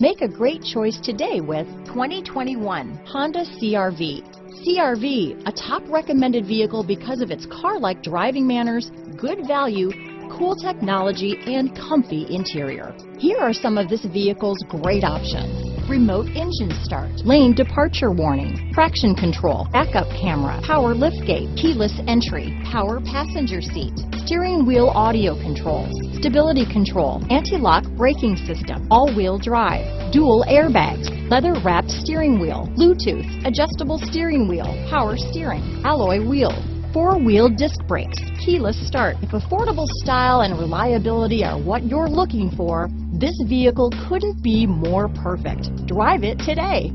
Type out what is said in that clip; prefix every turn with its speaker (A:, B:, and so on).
A: Make a great choice today with 2021 Honda CRV. CRV, a top recommended vehicle because of its car-like driving manners, good value, cool technology, and comfy interior. Here are some of this vehicle's great options. Remote engine start, lane departure warning, traction control, backup camera, power liftgate, keyless entry, power passenger seat, steering wheel audio controls, stability control, anti-lock braking system, all-wheel drive, dual airbags, leather wrapped steering wheel, Bluetooth, adjustable steering wheel, power steering, alloy wheels, four-wheel disc brakes, keyless start. If affordable style and reliability are what you're looking for, this vehicle couldn't be more perfect. Drive it today.